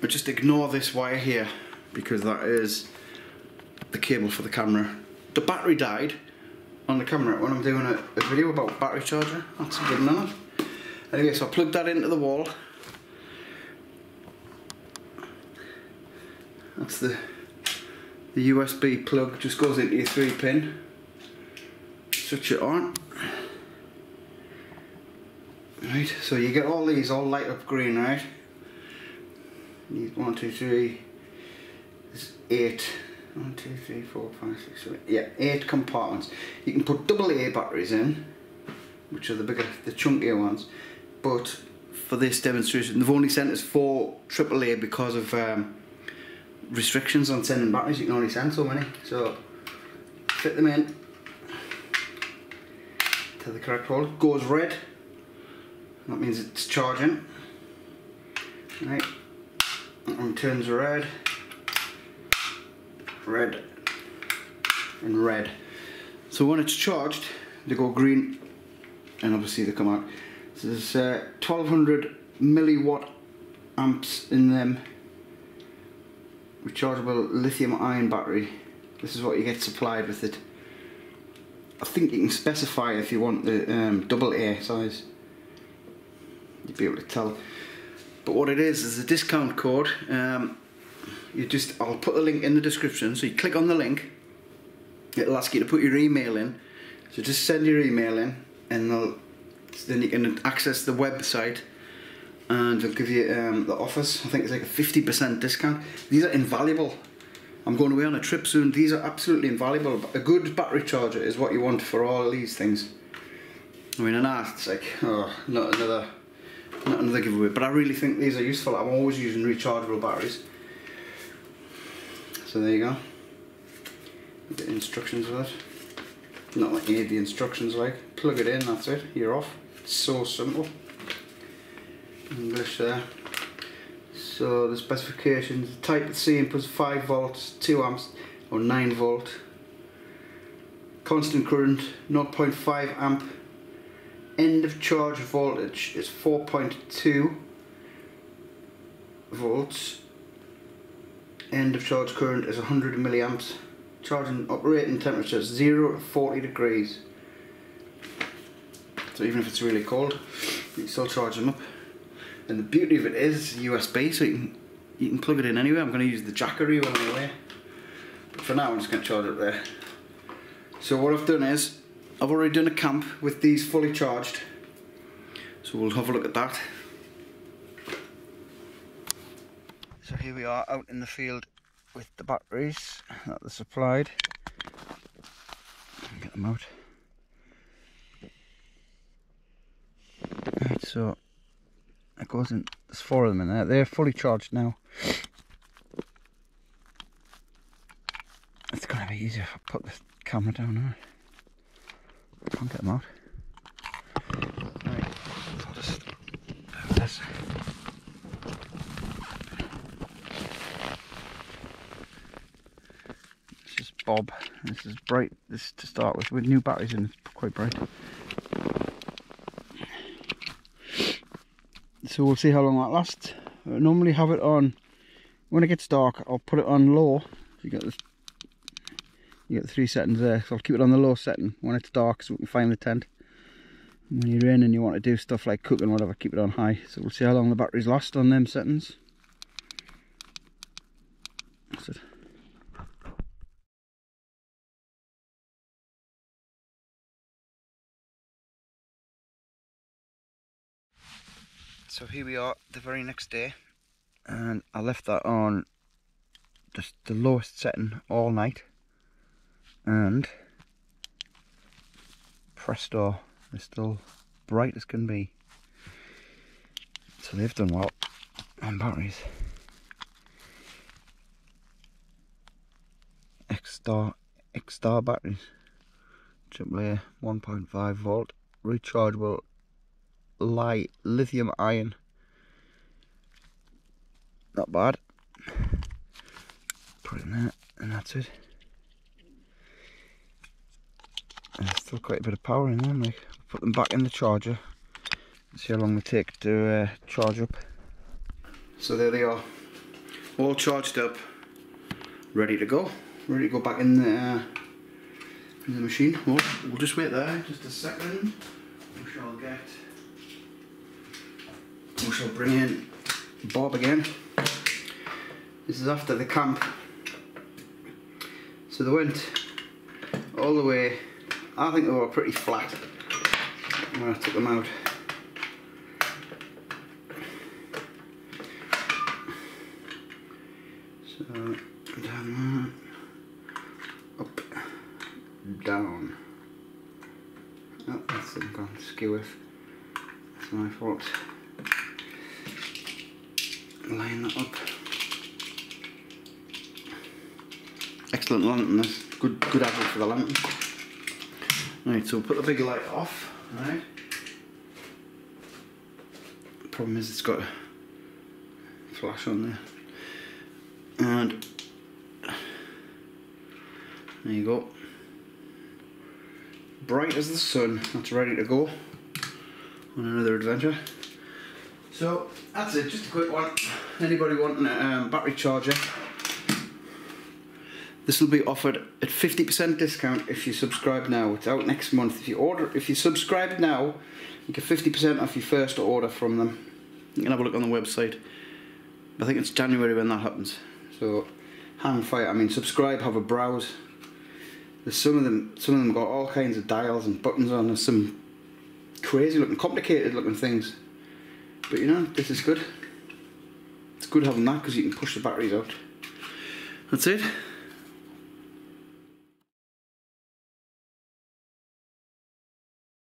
but just ignore this wire here because that is the cable for the camera. The battery died on the camera when I'm doing a, a video about battery charger. That's a good one. Anyway, so I plugged that into the wall. That's the the USB plug just goes into your three pin. Switch it on. Right, so you get all these all light up green, right? Need one, two, three. There's eight. One, two, three, four, five, six, seven. Yeah, eight compartments. You can put double A batteries in, which are the bigger, the chunkier ones. But for this demonstration, they've only sent us four AAA because of um, restrictions on sending batteries. You can only send so many. So fit them in to the correct hole. Goes red. That means it's charging. Right. And turns red. Red. And red. So when it's charged, they go green and obviously they come out. So there's uh, 1200 milliwatt amps in them rechargeable lithium ion battery. This is what you get supplied with it. I think you can specify if you want the um, double A size. You'd be able to tell. But what it is is a discount code. Um, you just I'll put the link in the description. So you click on the link. It'll ask you to put your email in. So just send your email in, and then you can access the website and they'll give you um, the offers. I think it's like a 50% discount. These are invaluable. I'm going away on a trip soon. These are absolutely invaluable. A good battery charger is what you want for all these things. I mean, an art, like, oh, not another, not another giveaway. But I really think these are useful. I'm always using rechargeable batteries. So there you go. The instructions with it. Not like you need the instructions like. Plug it in, that's it. You're off. It's so simple. English there. So the specifications, type C inputs 5 volts, 2 amps or 9 volt. Constant current 0.5 amp. End of charge voltage is 4.2 volts. End of charge current is 100 milliamps. Charging operating temperature is 0 to 40 degrees. So even if it's really cold, you can still charge them up. And the beauty of it is USB, so you can you can plug it in anywhere. I'm going to use the Jackery one anyway. But for now, I'm just going to charge it there. So what I've done is, I've already done a camp with these fully charged. So we'll have a look at that. So here we are out in the field with the batteries that are supplied. Get them out. Right, so it goes in, there's four of them in there. They're fully charged now. It's to be easier if I put the camera down now. Can't get them out. Right, I'll just do this. This is Bob. This is bright. This to start with. With new batteries in, it's quite bright. so we'll see how long that lasts I normally have it on when it gets dark I'll put it on low you get this you get three settings there so I'll keep it on the low setting. When it's dark so we can find the tent when you're in and you want to do stuff like cooking whatever keep it on high. So we'll see how long the batteries last on them settings. That's it. so here we are the very next day and I left that on just the lowest setting all night and presto they're still bright as can be so they've done well on batteries XTAR XTAR batteries AAA 1.5 volt rechargeable light lithium ion. Not bad. Put in there, and that's it. And there's still quite a bit of power in them. Like, put them back in the charger. See how long they take to uh, charge up. So there they are. all charged up, ready to go. Ready to go back in the, uh, in the machine. Well, we'll just wait there just a second. We shall get, we shall bring in Bob again. This is after the camp. So they went all the way, I think they were pretty flat when I took them out. So down that, up, down. Oh, that's them gone skew That's my fault. Line that up. Excellent lantern. This good, good advert for the lantern. Right, so we'll put the big light off. Right. Problem is, it's got a flash on there and there you go bright as the sun that's ready to go on another adventure so that's it just a quick one anybody wanting a um, battery charger this will be offered at 50% discount if you subscribe now it's out next month if you order if you subscribe now you get 50% off your first order from them you can have a look on the website I think it's January when that happens so hang fire. I mean, subscribe, have a browse. There's some of them. Some of them got all kinds of dials and buttons on. There's some crazy looking, complicated looking things. But you know, this is good. It's good having that because you can push the batteries out. That's it.